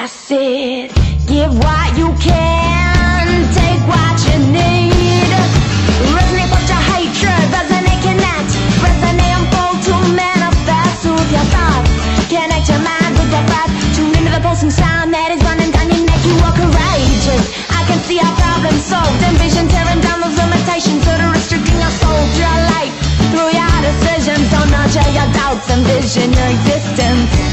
I said, give what you can, take what you need. Resonate with your hatred, resonate, connect. Resonate, unfold to manifest with your thoughts. Connect your mind with your breath. Tune into the pulsing sound that is running down your neck. You are courageous. I can see our problem solved. Envision tearing down those limitations that are restricting your soul to your life, Through your decisions, don't nurture your doubts. Envision your existence.